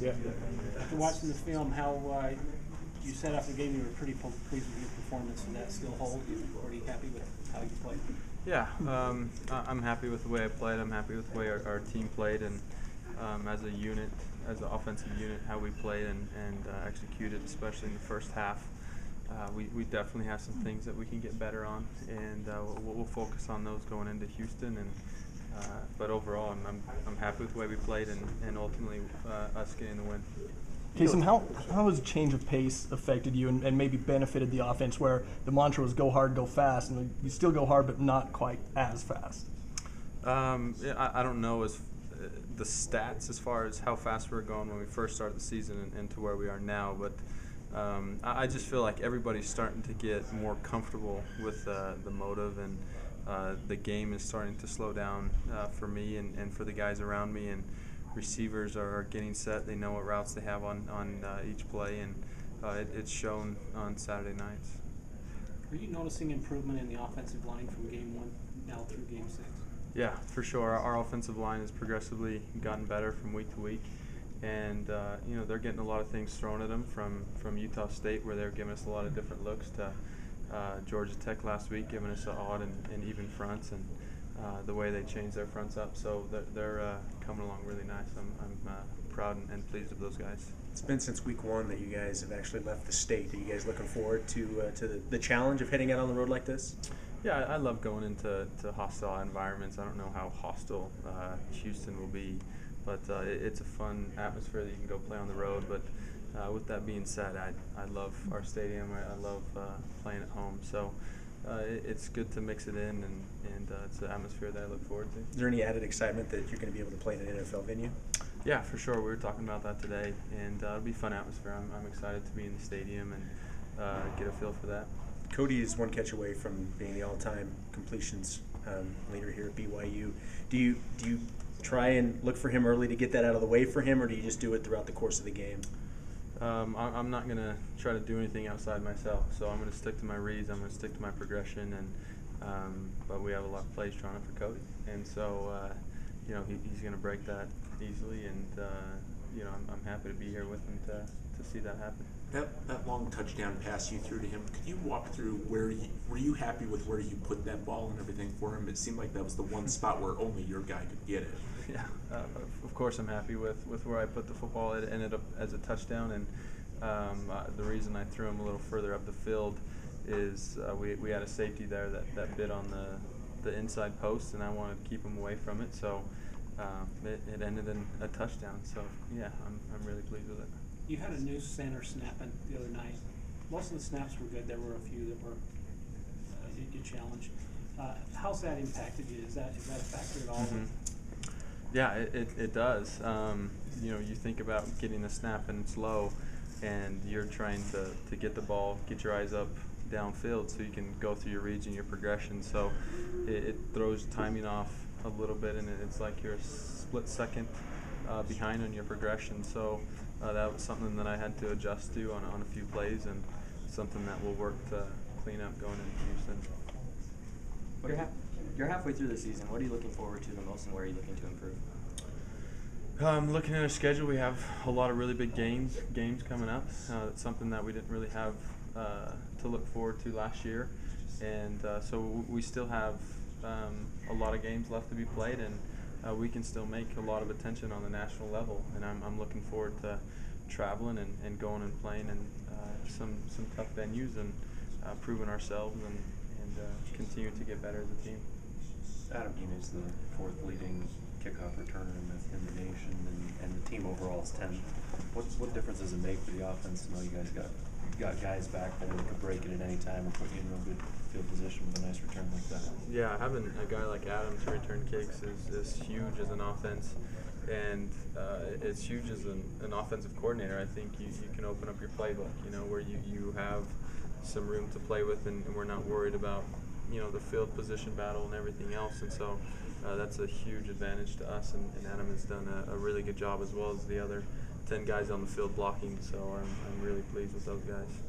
Yeah. After watching the film, how uh, you set up the game, you were pretty pleased with your performance. Does that still hold? You're pretty happy with how you played? Yeah, um, I- I'm happy with the way I played. I'm happy with the way our, our team played, and um, as a unit, as an offensive unit, how we played and, and uh, executed, especially in the first half. Uh, we, we definitely have some things that we can get better on, and uh, we'll, we'll focus on those going into Houston. And uh, but overall, I'm, I'm, I'm happy with the way we played, and, and ultimately uh, us getting the win. Taysom, how, how has change of pace affected you and, and maybe benefited the offense where the mantra was go hard, go fast, and you still go hard but not quite as fast? Um, yeah, I, I don't know as uh, the stats as far as how fast we were going when we first started the season and, and to where we are now, but um, I, I just feel like everybody's starting to get more comfortable with uh, the motive and uh, the game is starting to slow down uh, for me and, and for the guys around me and receivers are getting set. They know what routes they have on, on uh, each play and uh, it, it's shown on Saturday nights. Are you noticing improvement in the offensive line from game one now through game six? Yeah, for sure. Our, our offensive line has progressively gotten better from week to week, and uh, you know they're getting a lot of things thrown at them from from Utah State, where they're giving us a lot of different looks, to uh, Georgia Tech last week, giving us odd and, and even fronts, and uh, the way they changed their fronts up. So they're, they're uh, coming along really nice. I'm, I'm uh, proud and, and pleased with those guys. It's been since week one that you guys have actually left the state. Are you guys looking forward to uh, to the, the challenge of heading out on the road like this? Yeah, I, I love going into to hostile environments. I don't know how hostile uh, Houston will be, but uh, it, it's a fun atmosphere that you can go play on the road. But uh, with that being said, I, I love our stadium. I, I love uh, playing at home. So uh, it, it's good to mix it in, and, and uh, it's an atmosphere that I look forward to. Is there any added excitement that you're going to be able to play in an NFL venue? Yeah, for sure. We were talking about that today, and uh, it'll be a fun atmosphere. I'm, I'm excited to be in the stadium and uh, get a feel for that. Cody is one catch away from being the all-time completions um, leader here at BYU. Do you do you try and look for him early to get that out of the way for him, or do you just do it throughout the course of the game? Um, I'm not going to try to do anything outside myself, so I'm going to stick to my reads. I'm going to stick to my progression, and um, but we have a lot of plays drawn up for Cody, and so uh, you know he, he's going to break that easily, and uh, you know I'm, I'm happy to be here with him to, to see that happen. That, that long touchdown pass you threw to him, could you walk through where you, were you happy with where you put that ball and everything for him? It seemed like that was the one spot where only your guy could get it. Yeah, uh, of- of course I'm happy with, with where I put the football. It ended up as a touchdown, and um, uh, the reason I threw him a little further up the field is uh, we, we had a safety there that, that bit on the, the inside post, and I wanted to keep him away from it. So um, it, it ended in a touchdown. So yeah, I'm, I'm really pleased with it. You had a new center snapping the other night. Most of the snaps were good. There were a few that were a you you challenged. Uh, how's that impacted you? Is that is that a factor at all? Mhm. Yeah, it, it, it does. Um, you know, you think about getting a snap and it's low, and you're trying to, to get the ball, get your eyes up downfield so you can go through your reads and your progression. So it, it throws timing off a little bit, and it- it's like you're a split second uh, behind on your progression. So uh, that was something that I had to adjust to on, on a few plays, and something that we'll work to clean up going into Houston. Ha- you're halfway through the season. What are you looking forward to the most, and where are you looking to improve? Um, looking at our schedule, we have a lot of really big games games coming up. Uh, it's something that we didn't really have uh, to look forward to last year, and uh, so we still have um, a lot of games left to be played, and uh, we can still make a lot of attention on the national level. And I'm, I'm looking forward to traveling and, and going and playing in uh, some some tough venues and uh, proving ourselves and and continue to get better as a team. Adam Dean is the fourth leading kickoff returner in the, in the nation, and, and the team overall is 10. What, what difference does it make for the offense to know you guys got got guys back that could break it at any time or put you in a good field position with a nice return like that? Yeah, having a guy like Adam to return kicks is, is huge as an offense, and uh, it's huge as an, an offensive coordinator. I think you, you can open up your playbook, you know, where you, you have some room to play with, and, and we're not worried about, you know, the field position battle and everything else. And so uh, that's a huge advantage to us, and, and Adam has done a, a really good job as well as the other 10 guys on the field blocking. So I'm, I'm really pleased with those guys.